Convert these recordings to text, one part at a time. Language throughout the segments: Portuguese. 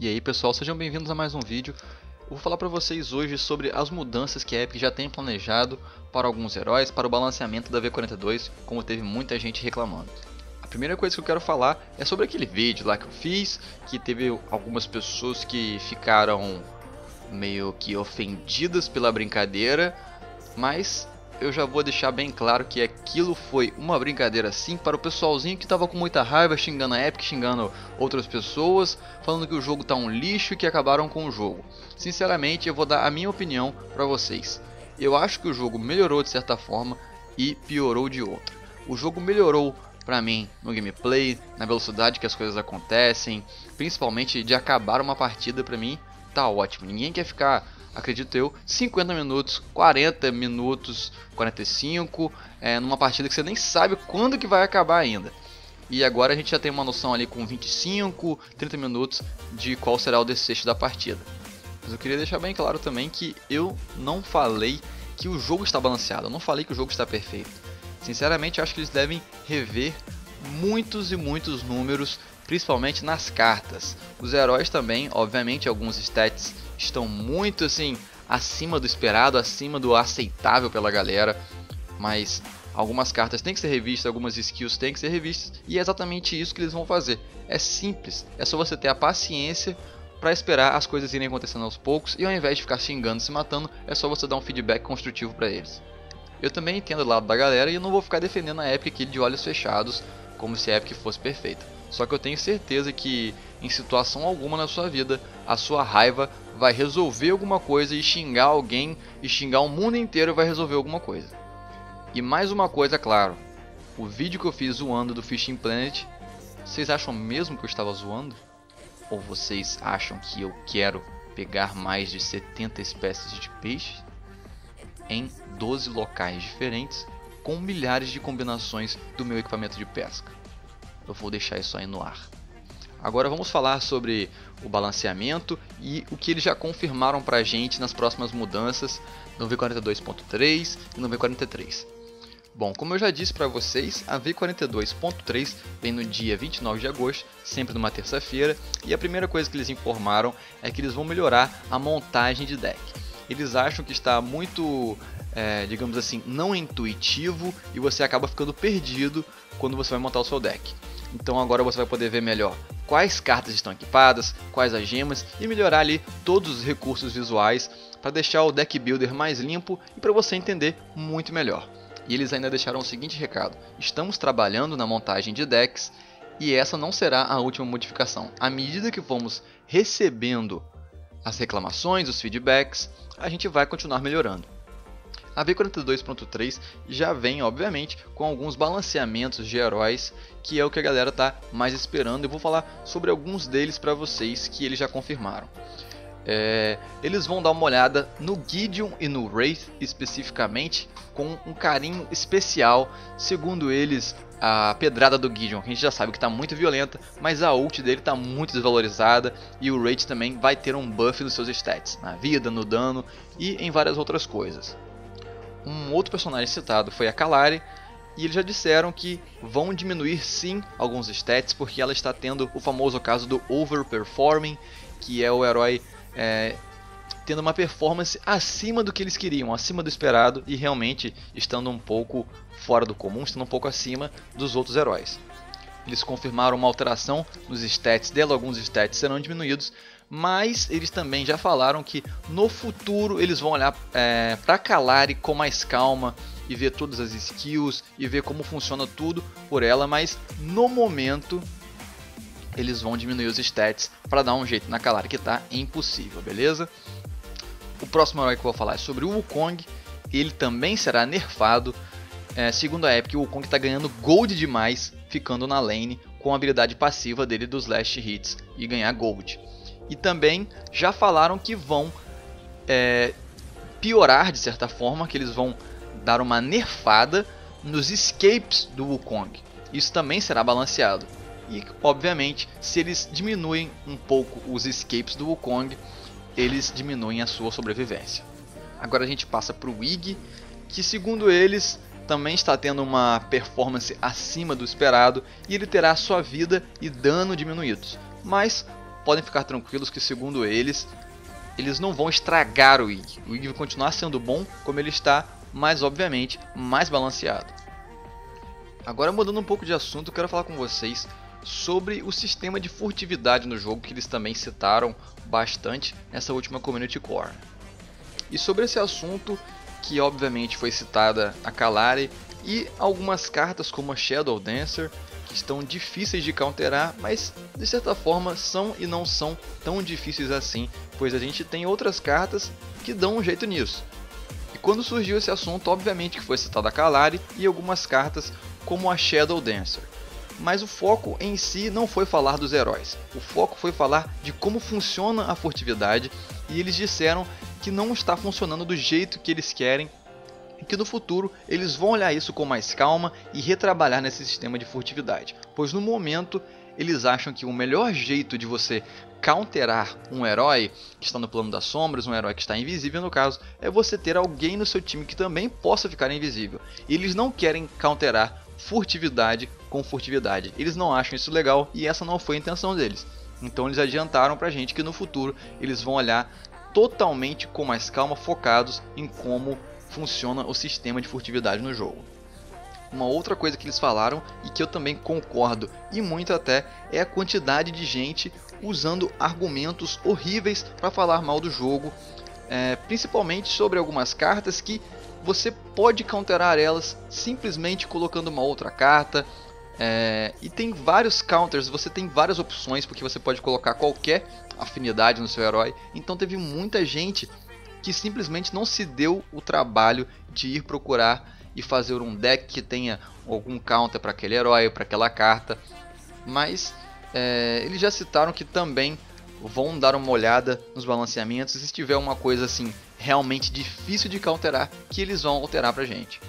E aí pessoal, sejam bem-vindos a mais um vídeo. Eu vou falar para vocês hoje sobre as mudanças que a Epic já tem planejado para alguns heróis, para o balanceamento da V42, como teve muita gente reclamando. A primeira coisa que eu quero falar é sobre aquele vídeo lá que eu fiz, que teve algumas pessoas que ficaram meio que ofendidas pela brincadeira, mas eu já vou deixar bem claro que aquilo foi uma brincadeira sim para o pessoalzinho que estava com muita raiva, xingando a Epic, xingando outras pessoas, falando que o jogo tá um lixo e que acabaram com o jogo. Sinceramente, eu vou dar a minha opinião para vocês. Eu acho que o jogo melhorou de certa forma e piorou de outra. O jogo melhorou para mim no gameplay, na velocidade que as coisas acontecem, principalmente de acabar uma partida para mim tá ótimo. Ninguém quer ficar acredito eu, 50 minutos, 40 minutos, 45, é, numa partida que você nem sabe quando que vai acabar ainda. E agora a gente já tem uma noção ali com 25, 30 minutos de qual será o desfecho da partida. Mas eu queria deixar bem claro também que eu não falei que o jogo está balanceado, eu não falei que o jogo está perfeito. Sinceramente, acho que eles devem rever muitos e muitos números, principalmente nas cartas. Os heróis também, obviamente, alguns stats estão muito assim acima do esperado, acima do aceitável pela galera, mas algumas cartas têm que ser revistas, algumas skills têm que ser revistas e é exatamente isso que eles vão fazer. É simples, é só você ter a paciência para esperar as coisas irem acontecendo aos poucos e ao invés de ficar xingando se matando, é só você dar um feedback construtivo para eles. Eu também entendo o lado da galera e eu não vou ficar defendendo a Epic aqui de olhos fechados, como se a Epic fosse perfeita. Só que eu tenho certeza que em situação alguma na sua vida, a sua raiva vai resolver alguma coisa e xingar alguém e xingar o mundo inteiro vai resolver alguma coisa. E mais uma coisa, claro, o vídeo que eu fiz zoando do Fishing Planet, vocês acham mesmo que eu estava zoando? Ou vocês acham que eu quero pegar mais de 70 espécies de peixes em 12 locais diferentes com milhares de combinações do meu equipamento de pesca? Eu vou deixar isso aí no ar. Agora vamos falar sobre o balanceamento e o que eles já confirmaram para a gente nas próximas mudanças no V42.3 e no V43. Bom, como eu já disse para vocês, a V42.3 vem no dia 29 de agosto, sempre numa terça-feira, e a primeira coisa que eles informaram é que eles vão melhorar a montagem de deck. Eles acham que está muito, é, digamos assim, não intuitivo e você acaba ficando perdido quando você vai montar o seu deck. Então agora você vai poder ver melhor quais cartas estão equipadas, quais as gemas e melhorar ali todos os recursos visuais para deixar o deck builder mais limpo e para você entender muito melhor. E eles ainda deixaram o seguinte recado: estamos trabalhando na montagem de decks e essa não será a última modificação. À medida que vamos recebendo as reclamações, os feedbacks, a gente vai continuar melhorando. A V42.3 já vem, obviamente, com alguns balanceamentos de heróis, que é o que a galera tá mais esperando. Eu vou falar sobre alguns deles para vocês que eles já confirmaram. É, eles vão dar uma olhada no Gideon e no Wraith especificamente com um carinho especial. Segundo eles, a pedrada do Gideon, que a gente já sabe que está muito violenta, mas a ult dele está muito desvalorizada e o Wraith também vai ter um buff nos seus stats, na vida, no dano e em várias outras coisas um outro personagem citado foi a Kalari, e eles já disseram que vão diminuir sim alguns stats, porque ela está tendo o famoso caso do overperforming, que é o herói é, tendo uma performance acima do que eles queriam, acima do esperado e realmente estando um pouco fora do comum, estando um pouco acima dos outros heróis. Eles confirmaram uma alteração nos stats dela, alguns stats serão diminuídos, mas eles também já falaram que no futuro eles vão olhar é, para Kalari com mais calma e ver todas as skills e ver como funciona tudo por ela, mas no momento eles vão diminuir os stats para dar um jeito na Kalari, que está impossível, beleza? O próximo herói que eu vou falar é sobre o Wukong, ele também será nerfado. É, segundo a Epic, o Wukong está ganhando gold demais ficando na lane com a habilidade passiva dele dos last hits e ganhar gold. E também já falaram que vão é, piorar de certa forma, que eles vão dar uma nerfada nos escapes do Wukong. Isso também será balanceado. E obviamente, se eles diminuem um pouco os escapes do Wukong, eles diminuem a sua sobrevivência. Agora a gente passa para o Ig, que segundo eles também está tendo uma performance acima do esperado e ele terá sua vida e dano diminuídos. Mas podem ficar tranquilos que segundo eles, eles não vão estragar o Ig. O Ig vai continuar sendo bom como ele está, mas obviamente mais balanceado. Agora mudando um pouco de assunto, quero falar com vocês sobre o sistema de furtividade no jogo que eles também citaram bastante nessa última Community Core. E sobre esse assunto, que obviamente foi citada a Kalari e algumas cartas como a Shadow Dancer, estão difíceis de counterar, mas de certa forma são e não são tão difíceis assim, pois a gente tem outras cartas que dão um jeito nisso. E quando surgiu esse assunto, obviamente que foi citada a Kalari e algumas cartas como a Shadow Dancer. Mas o foco em si não foi falar dos heróis. O foco foi falar de como funciona a furtividade e eles disseram que não está funcionando do jeito que eles querem e que no futuro eles vão olhar isso com mais calma e retrabalhar nesse sistema de furtividade, pois no momento eles acham que o melhor jeito de você counterar um herói que está no plano das sombras, um herói que está invisível no caso, é você ter alguém no seu time que também possa ficar invisível. E eles não querem counterar furtividade com furtividade. Eles não acham isso legal e essa não foi a intenção deles. Então eles adiantaram pra gente que no futuro eles vão olhar totalmente com mais calma, focados em como funciona o sistema de furtividade no jogo. Uma outra coisa que eles falaram e que eu também concordo e muito até é a quantidade de gente usando argumentos horríveis para falar mal do jogo, é, principalmente sobre algumas cartas que você pode counterar elas simplesmente colocando uma outra carta. É, e tem vários counters, você tem várias opções porque você pode colocar qualquer afinidade no seu herói. Então teve muita gente que simplesmente não se deu o trabalho de ir procurar e fazer um deck que tenha algum counter para aquele herói, para aquela carta. Mas é, eles já citaram que também vão dar uma olhada nos balanceamentos se tiver uma coisa assim realmente difícil de counterar, que eles vão alterar pra gente.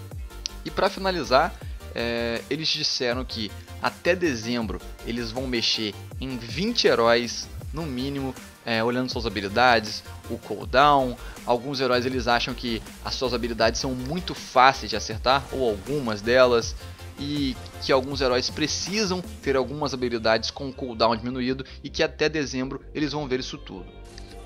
E para finalizar, é, eles disseram que até dezembro eles vão mexer em 20 heróis no mínimo, é, olhando suas habilidades, o cooldown. Alguns heróis eles acham que as suas habilidades são muito fáceis de acertar, ou algumas delas, e que alguns heróis precisam ter algumas habilidades com cooldown diminuído e que até dezembro eles vão ver isso tudo.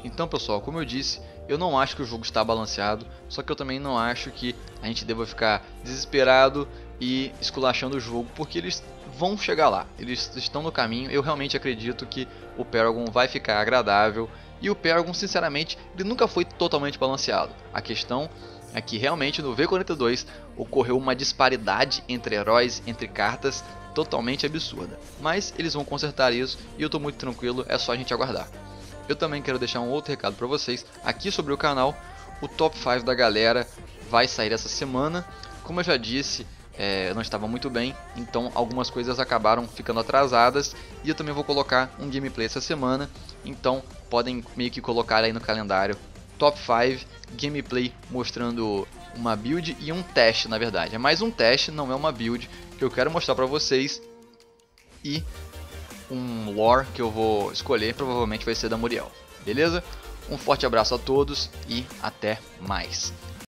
Então, pessoal, como eu disse, eu não acho que o jogo está balanceado, só que eu também não acho que a gente deva ficar desesperado e esculachando o jogo, porque eles vão chegar lá, eles estão no caminho. Eu realmente acredito que o Paragon vai ficar agradável e o Paragon, sinceramente, ele nunca foi totalmente balanceado. A questão é que realmente no V42 ocorreu uma disparidade entre heróis, entre cartas, totalmente absurda. Mas eles vão consertar isso e eu estou muito tranquilo, é só a gente aguardar. Eu também quero deixar um outro recado para vocês aqui sobre o canal. O top 5 da galera vai sair essa semana. Como eu já disse, é, não estava muito bem, então algumas coisas acabaram ficando atrasadas e eu também vou colocar um gameplay essa semana, então podem meio que colocar aí no calendário top 5 gameplay mostrando uma build e um teste na verdade, é mais um teste, não é uma build que eu quero mostrar para vocês e um lore que eu vou escolher, provavelmente vai ser da Muriel, beleza? Um forte abraço a todos e até mais.